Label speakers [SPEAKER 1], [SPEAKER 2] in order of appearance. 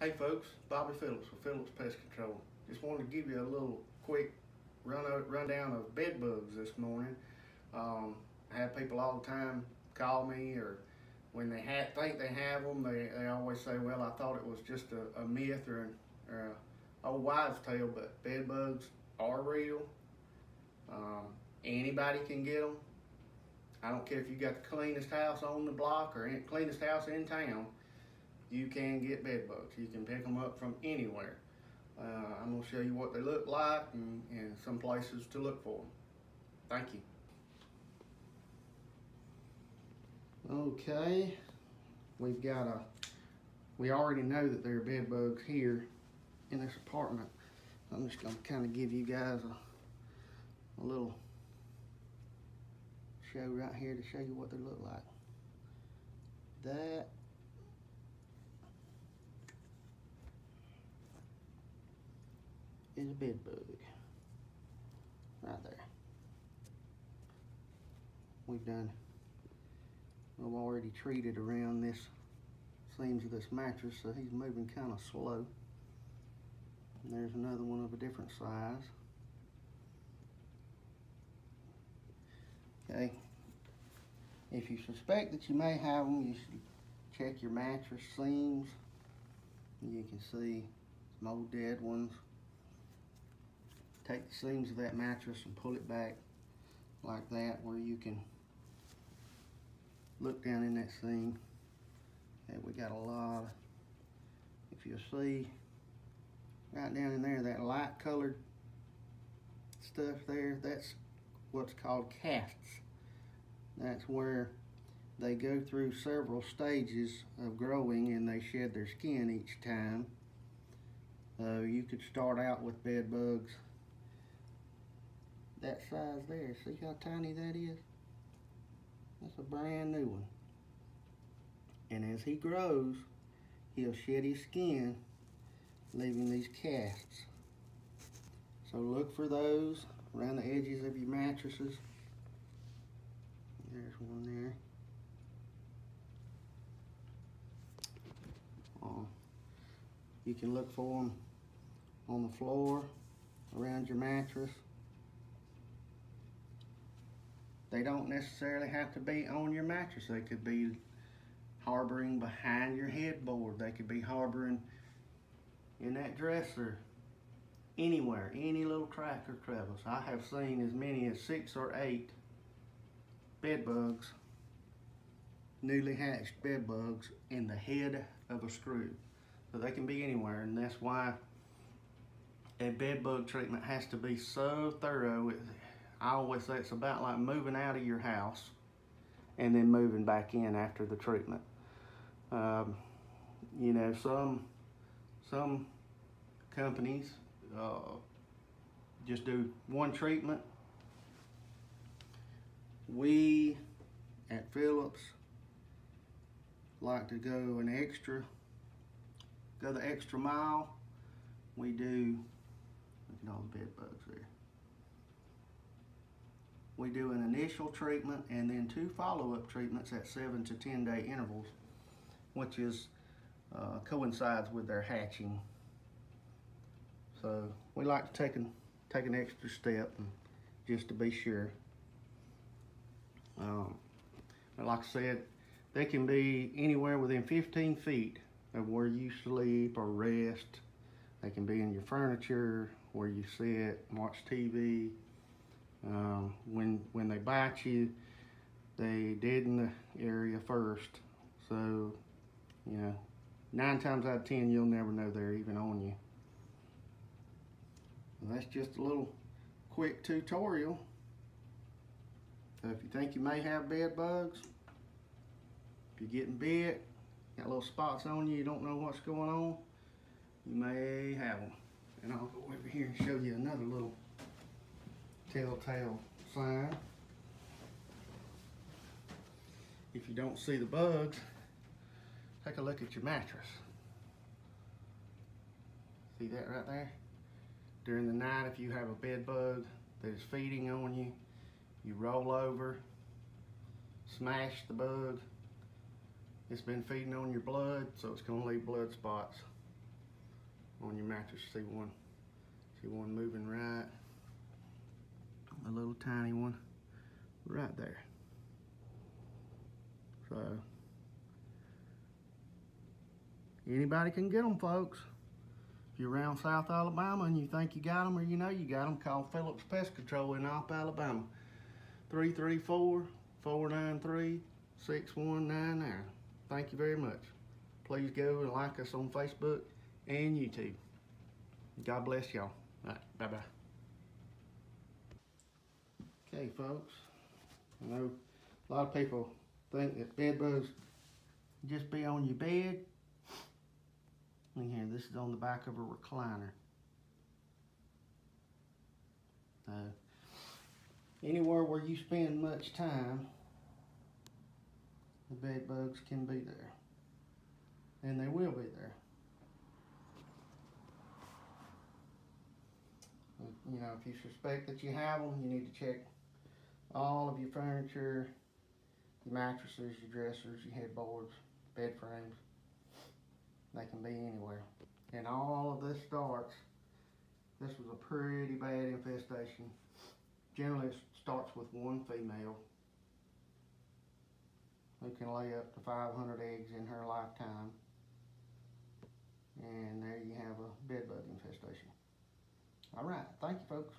[SPEAKER 1] Hey folks, Bobby Phillips with Phillips Pest Control. Just wanted to give you a little quick run rundown of bed bugs this morning. Um, I have people all the time call me or when they think they have them, they, they always say, well, I thought it was just a, a myth or, an, a old wives tale, but bed bugs are real. Um, anybody can get them. I don't care if you got the cleanest house on the block or cleanest house in town you can get bed bugs. You can pick them up from anywhere. Uh, I'm going to show you what they look like and, and some places to look for them. Thank you. Okay, we've got a, we already know that there are bed bugs here in this apartment. I'm just going to kind of give you guys a, a little show right here to show you what they look like. That is a bed bug. Right there. We've done, we've already treated around this seams of this mattress, so he's moving kind of slow. And there's another one of a different size. Okay. If you suspect that you may have them, you should check your mattress seams. You can see some old dead ones take the seams of that mattress and pull it back like that where you can look down in that seam. And we got a lot if you see right down in there that light colored stuff there that's what's called casts that's where they go through several stages of growing and they shed their skin each time. You could start out with bed bugs that size there. See how tiny that is? That's a brand new one. And as he grows, he'll shed his skin, leaving these casts. So look for those around the edges of your mattresses. There's one there. Oh, you can look for them on the floor, around your mattress. They don't necessarily have to be on your mattress. They could be harboring behind your headboard. They could be harboring in that dresser, anywhere, any little crack or crevice. I have seen as many as six or eight bed bugs, newly hatched bed bugs in the head of a screw. So they can be anywhere and that's why a bed bug treatment has to be so thorough. I always say it's about like moving out of your house and then moving back in after the treatment. Um, you know, some some companies uh, just do one treatment. We at Phillips like to go an extra, go the extra mile. We do, look at all the bed bugs there we do an initial treatment and then two follow-up treatments at seven to 10 day intervals, which is uh, coincides with their hatching. So we like to take an, take an extra step and just to be sure. Um, but like I said, they can be anywhere within 15 feet of where you sleep or rest. They can be in your furniture, where you sit, watch TV, um, when when they bite you, they deaden the area first. So, you know, nine times out of ten, you'll never know they're even on you. And that's just a little quick tutorial. So if you think you may have bed bugs, if you're getting bit, got little spots on you, you don't know what's going on, you may have them. And I'll go over here and show you another little telltale sign. If you don't see the bugs, take a look at your mattress. See that right there? During the night, if you have a bed bug that is feeding on you, you roll over, smash the bug. It's been feeding on your blood, so it's gonna leave blood spots on your mattress. See one, see one moving right. Tiny one right there. So anybody can get them, folks. If you're around South Alabama and you think you got them or you know you got them, call Phillips Pest Control in Opp, Alabama. 334-493-6199. Thank you very much. Please go and like us on Facebook and YouTube. God bless y'all. All right, bye-bye. Okay, folks. I know a lot of people think that bed bugs just be on your bed. Look here, this is on the back of a recliner. Uh, anywhere where you spend much time, the bed bugs can be there. And they will be there. You know, if you suspect that you have them, you need to check all of your furniture, your mattresses, your dressers, your headboards, bed frames. They can be anywhere. And all of this starts, this was a pretty bad infestation. Generally it starts with one female who can lay up to 500 eggs in her lifetime. And there you have a bedbug infestation. All right, thank you folks.